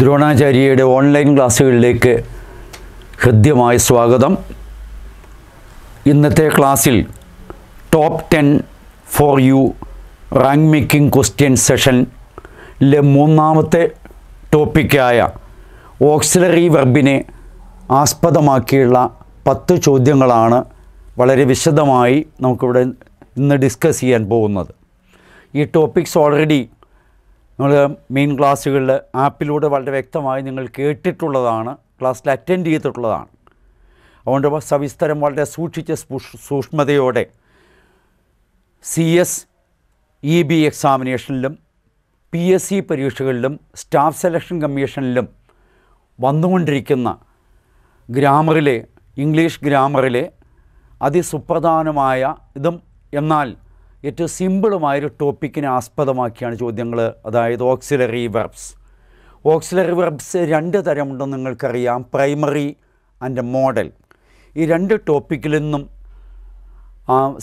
ദ്രോണാചാര്യയുടെ online ക്ലാസ്സുകളിലേക്ക് ഹൃദ്യമായ സ്വാഗതം. ഇന്നത്തെ ക്ലാസ്സിൽ top ten for you rank making question സെഷനിലെ മൂന്നാമത്തെ ടോപ്പിക്കായ ഓക്സിലറി വെർബിനെ ആസ്പദമാക്കിയുള്ള പത്ത് ചോദ്യങ്ങളാണ് വളരെ വിശദമായി നമുക്കിവിടെ ഇന്ന് ഡിസ്കസ് ചെയ്യാൻ പോകുന്നത്. ഈ ടോപ്പിക്സ് ഓൾറെഡി നമ്മൾ മെയിൻ ക്ലാസ്സുകളിൽ ആപ്പിലൂടെ വളരെ വ്യക്തമായി നിങ്ങൾ കേട്ടിട്ടുള്ളതാണ് ക്ലാസ്സിൽ അറ്റൻഡ് ചെയ്തിട്ടുള്ളതാണ്. അതുകൊണ്ട് സവിസ്തരം വളരെ സൂക്ഷിച്ച സൂക്ഷ്മതയോടെ സി എസ് ഇ ബി എക്സാമിനേഷനിലും പി എസ് സി പരീക്ഷകളിലും സ്റ്റാഫ് സെലക്ഷൻ കമ്മീഷനിലും വന്നുകൊണ്ടിരിക്കുന്ന ഗ്രാമറിലെ ഇംഗ്ലീഷ് ഗ്രാമറിലെ അതിസുപ്രധാനമായ ഇതും എന്നാൽ ഏറ്റവും സിമ്പിളുമായൊരു ടോപ്പിക്കിനെ ആസ്പദമാക്കിയാണ് ചോദ്യങ്ങൾ അതായത് ഓക്സിലറി വെർബ്സ്. ഓക്സിലറി വെർബ്സ് രണ്ട് തരമുണ്ടെന്ന് നിങ്ങൾക്കറിയാം. Primary and modal. ഈ രണ്ട് ടോപ്പിക്കിൽ നിന്നും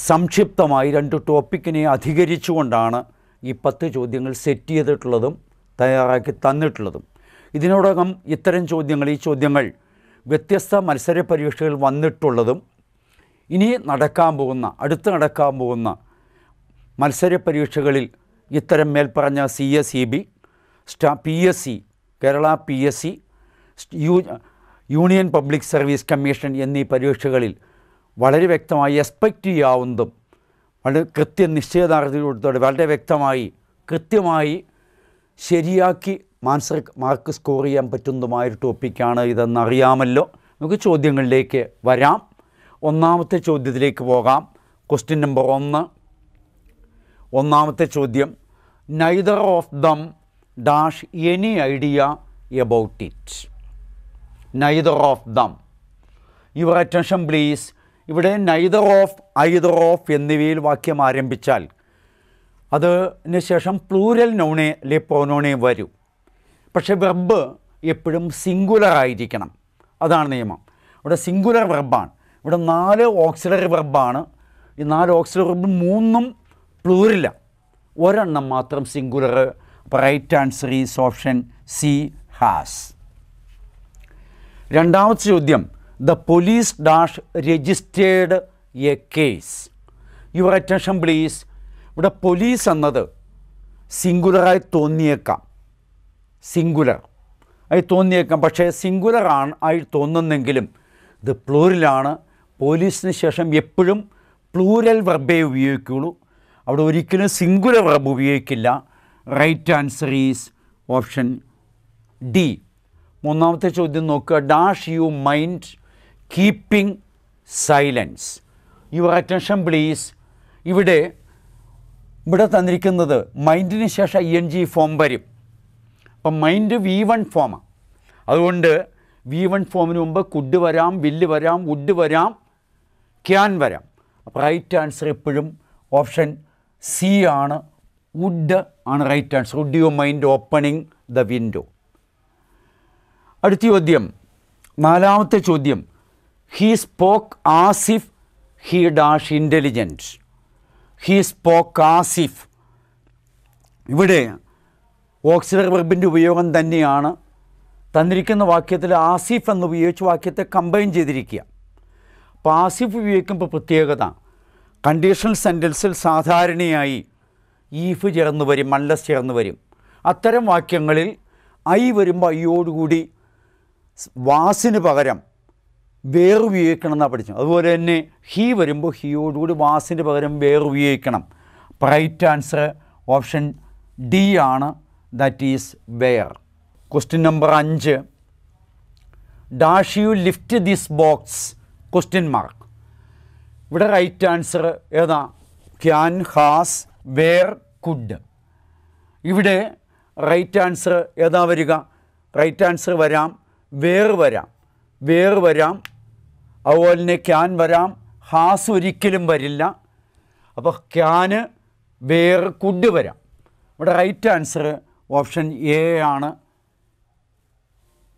സംക്ഷിപ്തമായി രണ്ട് ടോപ്പിക്കിനെ അധികരിച്ചുകൊണ്ടാണ് ഈ പത്ത് ചോദ്യങ്ങൾ സെറ്റ് ചെയ്തിട്ടുള്ളതും തയ്യാറാക്കി തന്നിട്ടുള്ളതും. ഇതിനോടകം ഇത്തരം ചോദ്യങ്ങൾ ഈ ചോദ്യങ്ങൾ വ്യത്യസ്ത മത്സര പരീക്ഷകൾ വന്നിട്ടുള്ളതും ഇനി നടക്കാൻ പോകുന്ന അടുത്ത് നടക്കാൻ പോകുന്ന മത്സര പരീക്ഷകളിൽ ഇത്തരം മേൽപ്പറഞ്ഞ സി എസ് ഇ ബി സ്റ്റാ P S C Kerala P S C U union public service commission എന്നീ പരീക്ഷകളിൽ വളരെ വ്യക്തമായി എക്സ്പെക്റ്റ് ചെയ്യാവുന്നതും വളരെ കൃത്യ നിശ്ചയദാർഢ്യത്തോടെ വളരെ വ്യക്തമായി കൃത്യമായി ശരിയാക്കി മാൻസർ മാർക്ക് സ്കോർ ചെയ്യാൻ പറ്റുന്നതുമായ ഒരു ടോപ്പിക്കാണ് ഇതെന്ന് അറിയാമല്ലോ നമുക്ക് ചോദ്യങ്ങളിലേക്ക് വരാം. ഒന്നാമത്തെ ചോദ്യത്തിലേക്ക് പോകാം. ക്വസ്റ്റ്യൻ നമ്പർ ഒന്ന് ഒന്നാമത്തെ ചോദ്യം neither of them dash any idea about it neither of them your attention please ഇവിടെ നൈദർ ഓഫ് ഐദർ ഓഫ് എന്നിവയിൽ വാക്യം ആരംഭിച്ചാൽ അതിന് ശേഷം പ്ലൂരൽ നൗണേ ലെ പ്രോനോണേ വരൂ. പക്ഷേ വെർബ് എപ്പോഴും സിംഗുലർ ആയിരിക്കണം. അതാണ് നിയമം. ഇവിടെ സിംഗുലർ വെർബാണ് ഇവിടെ നാല് ഓക്സിലറി വെർബാണ് ഈ നാല് ഓക്സിലറി വെർബ് മൂന്നും പ്ലൂരില്ല. ഒരെണ്ണം മാത്രം singular. Right answer is option C has രണ്ടാമത്തെ ചോദ്യം the police dash registered a case your attention please ഇവിടെ പോലീസ് എന്നത് സിംഗുലറായി തോന്നിയേക്കാം. സിംഗുലർ ആയി തോന്നിയേക്കാം. പക്ഷേ സിംഗുലർ ആണ് ആയി തോന്നുന്നെങ്കിലും ഇത് പ്ലൂരിലാണ് പോലീസിന് ശേഷം എപ്പോഴും പ്ലൂരൽ വെർബേ ഉപയോഗിക്കുകയുള്ളൂ. അവിടെ ഒരിക്കലും സിംഗുലർ വെർബ് ഉപയോഗിക്കില്ല. Right answer is option D മൂന്നാമത്തെ ചോദ്യം നോക്കുക. Dash you mind keeping silence your attention please ഇവിടെ ഇവിടെ തന്നിരിക്കുന്നത് മൈൻഡിന് ശേഷം ഇ എൻ ജി ഫോം വരും. അപ്പം മൈൻഡ് വി വൺ ഫോമാണ് അതുകൊണ്ട് വി വൺ ഫോമിന് മുമ്പ് കുഡ് വരാം വില്ല് വരാം വുഡ് വരാം ക്യാൻ വരാം. അപ്പോൾ റൈറ്റ് ആൻസർ എപ്പോഴും ഓപ്ഷൻ സി ആണ് വുഡ് ആണ് right answer would you mind opening the window അടുത്ത ചോദ്യം നാലാമത്തെ ചോദ്യം. He spoke as if he dash intelligent he spoke as if ഇവിടെ ഓക്സിലറി വെർബിന്റെ ഉപയോഗം തന്നെയാണ് തന്നിരിക്കുന്ന വാക്യത്തിൽ ആസിഫ് എന്ന് ഉപയോഗിച്ച് വാക്യത്തെ കമ്പൈൻ ചെയ്തിരിക്കുക. അപ്പോൾ ആസിഫ് ഉപയോഗിക്കുമ്പോൾ പ്രത്യേകത. കണ്ടീഷണൽ സെന്റൻസിൽ സാധാരണയായി ഈഫ് ചേർന്ന് വരും മല്ലസ് ചേർന്ന് വരും. അത്തരം വാക്യങ്ങളിൽ ഐ വരുമ്പോൾ ഐയോടുകൂടി സ് വാസിന് പകരം വേർ ഉപയോഗിക്കണം എന്നാണ് പഠിച്ചു അതുപോലെ തന്നെ ഹീ വരുമ്പോൾ ഹീയോടുകൂടി വാസിന് പകരം വേർ ഉപയോഗിക്കണം റൈറ്റ് ആൻസർ ഓപ്ഷൻ ഡി ആണ്. That is were question number അഞ്ച്. Dash you lift this box question mark ഇവിടെ റൈറ്റ് ആൻസർ ഏതാ? ക്യാൻ ഹാസ് വേർ കുഡ് ഇവിടെ റൈറ്റ് ആൻസർ ഏതാ വരിക? റൈറ്റ് ആൻസർ വരാം വേർ വരാം. വേർ വരാം അതുപോലെ തന്നെ ക്യാൻ വരാം ഹാസ് ഒരിക്കലും വരില്ല. അപ്പോൾ ക്യാന് വേർ കുഡ് വരാം. ഇവിടെ റൈറ്റ് ആൻസർ ഓപ്ഷൻ എ ആണ്.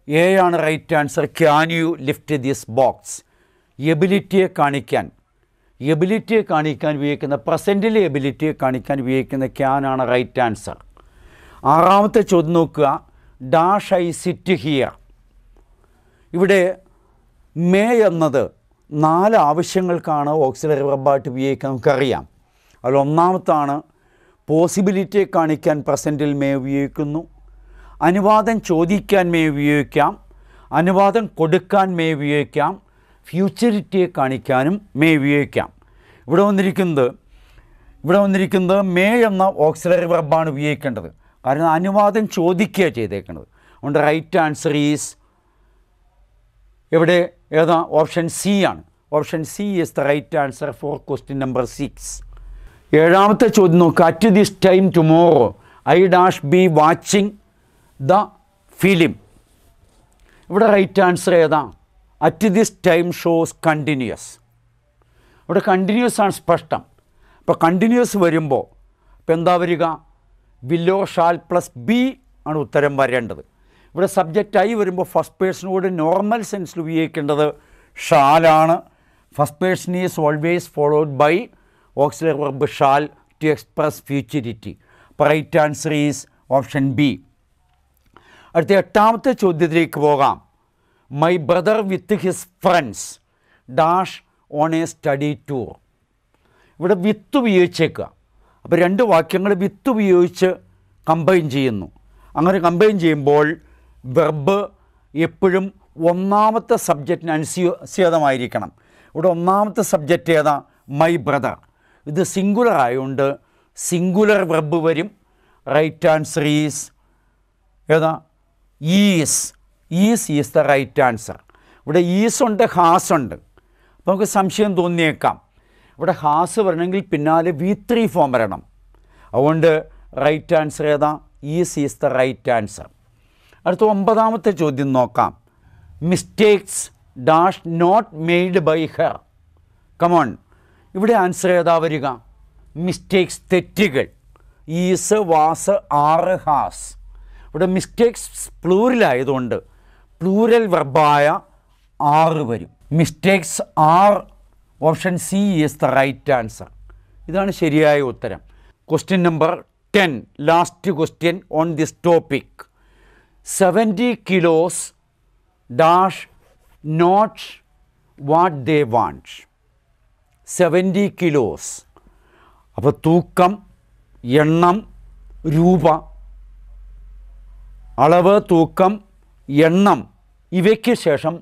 എ ആണ് right answer can you lift this box എബിലിറ്റിയെ കാണിക്കാൻ. എബിലിറ്റിയെ കാണിക്കാൻ ഉപയോഗിക്കുന്ന പ്രസന്റിലെ എബിലിറ്റിയെ കാണിക്കാൻ ഉപയോഗിക്കുന്ന ക്യാൻ ആണ് റൈറ്റ് ആൻസർ ആറാമത്തെ ചോദ്യം നോക്കുക. ഡാഷ് ഐ സിറ്റ് ഹിയർ ഇവിടെ മേ എന്നത് നാല് ആവശ്യങ്ങൾക്കാണ് ഓക്സിലറി വെർബായിട്ട് ഉപയോഗിക്കാൻ നമുക്കറിയാം. അതിൽ ഒന്നാമത്താണ് പോസിബിലിറ്റിയെ കാണിക്കാൻ പ്രസന്റിൽ മേ ഉപയോഗിക്കുന്നു. അനുവാദം ചോദിക്കാൻ മേ ഉപയോഗിക്കാം. അനുവാദം കൊടുക്കാൻ മേ ഉപയോഗിക്കാം. ഫ്യൂച്ചറിറ്റിയെ കാണിക്കാനും മേ ഉപയോഗിക്കാം. ഇവിടെ വന്നിരിക്കുന്നത് ഇവിടെ വന്നിരിക്കുന്നത് മേ എന്ന ഓക്സിലറി വെർബാണ് ഉപയോഗിക്കേണ്ടത്. കാരണം അനുവാദം ചോദിക്കുക ചെയ്തേക്കുന്നത് അതുകൊണ്ട് റൈറ്റ് ആൻസർ ഈസ് ഇവിടെ ഏതാ? ഓപ്ഷൻ സി ആണ്. Option C is the right answer for question number six ഏഴാമത്തെ ചോദ്യം നോക്കുക at this time tomorrow I dash be watching the film ഇവിടെ റൈറ്റ് ആൻസർ ഏതാ? At this time shows continuous ഇവിടെ continuous ആണ് സ്പഷ്ടം. അപ്പോൾ കണ്ടിന്യൂസ് വരുമ്പോൾ ഇപ്പോൾ എന്താ വരിക? വില്ലോ ഷാൽ പ്ലസ് ബി ആണ് ഉത്തരം വരേണ്ടത്. ഇവിടെ സബ്ജക്റ്റായി വരുമ്പോൾ ഫസ്റ്റ് പേഴ്സണോട് നോർമൽ സെൻസിൽ ഉപയോഗിക്കേണ്ടത് ഷാലാണ് first person is always followed by auxiliary verb shall to express futurity അപ്പോൾ right answer is option B അടുത്ത എട്ടാമത്തെ ചോദ്യത്തിലേക്ക് പോകാം. My brother with his friends dash on a study tour ഇവിടെ വിത്ത് ഉപയോഗിച്ചേക്കുക അപ്പോൾ രണ്ട് വാക്യങ്ങൾ വിത്ത് ഉപയോഗിച്ച് കമ്പൈൻ ചെയ്യുന്നു. അങ്ങനെ കമ്പൈൻ ചെയ്യുമ്പോൾ വെർബ് എപ്പോഴും ഒന്നാമത്തെ സബ്ജക്റ്റിന് അനുസ്യൂതമായിരിക്കണം ഇവിടെ ഒന്നാമത്തെ സബ്ജക്റ്റ് ഏതാ? മൈ ബ്രദർ ഇത് സിംഗുലർ ആയതുകൊണ്ട് സിംഗുലർ വെർബ് വരും. റൈറ്റ് ആൻസർ ഈസ് ഏതാ? Is is is the right answer. ഇവിടെ ഈസ് ഉണ്ട് ഹാസ് ഉണ്ട്. അപ്പോൾ നമുക്ക് സംശയം തോന്നിയേക്കാം. ഇവിടെ ഹാസ് വരണമെങ്കിൽ പിന്നാലെ വി ത്രീ ഫോം വരണം. അതുകൊണ്ട് റൈറ്റ് ആൻസർ ഏതാ? Is is the right answer. അടുത്ത ഒമ്പതാമത്തെ ചോദ്യം നോക്കാം. Mistakes dash not made by her. Come on ഇവിടെ ആൻസർ ഏതാ വരിക? മിസ്റ്റേക്സ് തെറ്റുകൾ. Is was are has. ഇവിടെ മിസ്റ്റേക്സ് പ്ലൂരലായതുകൊണ്ട് പ്ലൂരൽ വെർബായ ആറ് വരും. Mistakes are option C is the right answer ഇതാണ് ശരിയായ ഉത്തരം. Question number ten last question on this topic seventy kilos dash not what they want seventy kilos അപ്പോൾ തൂക്കം എണ്ണം രൂപ. അളവ് തൂക്കം എണ്ണം ഇവയ്ക്ക് ശേഷം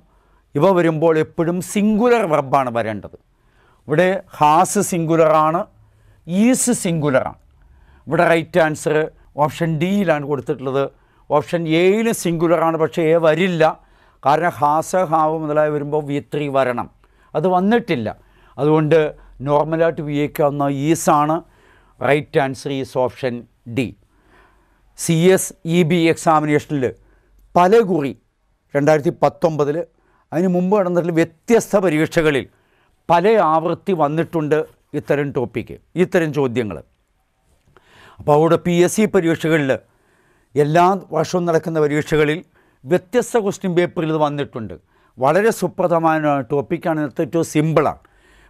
ഇവ വരുമ്പോൾ എപ്പോഴും സിംഗുലർ വെർബാണ് വരേണ്ടത്. ഇവിടെ ഹാസ് സിംഗുലറാണ് ഈസ് സിംഗുലറാണ് ഇവിടെ റൈറ്റ് ആൻസർ ഓപ്ഷൻ ഡിയിലാണ് കൊടുത്തിട്ടുള്ളത്. ഓപ്ഷൻ എയിൽ സിംഗുലറാണ് പക്ഷേ എ വരില്ല. കാരണം ഹാസ് ഹാവ് മുതലായി വരുമ്പോൾ വി ത്രീ വരണം. അത് വന്നിട്ടില്ല. അതുകൊണ്ട് നോർമലായിട്ട് ഉപയോഗിക്കാവുന്ന ഈസാണ് right answer is option D C S E B എക്സാമിനേഷനിൽ പല കുറി രണ്ടായിരത്തി പത്തൊമ്പതിൽ അതിന് മുമ്പ് നടന്നിട്ടുള്ള വ്യത്യസ്ത പരീക്ഷകളിൽ പല ആവൃത്തി വന്നിട്ടുണ്ട് ഇത്തരം ടോപ്പിക്ക് ഇത്തരം ചോദ്യങ്ങൾ അപ്പോൾ അവിടെ പി എസ് സി പരീക്ഷകളിൽ എല്ലാ വർഷവും നടക്കുന്ന പരീക്ഷകളിൽ വ്യത്യസ്ത ക്വസ്റ്റ്യൻ പേപ്പറിൽ ഇത് വന്നിട്ടുണ്ട്. വളരെ സുപ്രധാനമായ ടോപ്പിക്കാണ് ഇന്നത്തെ ഏറ്റവും സിമ്പിളാണ്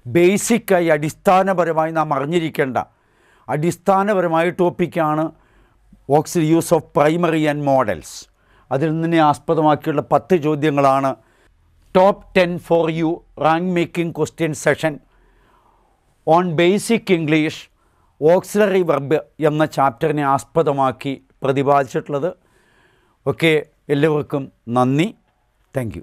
ബേസിക്കായി അടിസ്ഥാനപരമായി നാം അറിഞ്ഞിരിക്കേണ്ട അടിസ്ഥാനപരമായ ടോപ്പിക്കാണ് ഓക്സിൽ use of primary and modals അതിൽ നിന്നെ ആസ്പദമാക്കിയുള്ള പത്ത് ചോദ്യങ്ങളാണ്. Top ten for you rank making question session on basic English auxiliary verb എന്ന ചാപ്റ്ററിനെ ആസ്പദമാക്കി പ്രതിപാദിച്ചിട്ടുള്ളത്. ഒക്കെ എല്ലാവർക്കും നന്ദി. താങ്ക്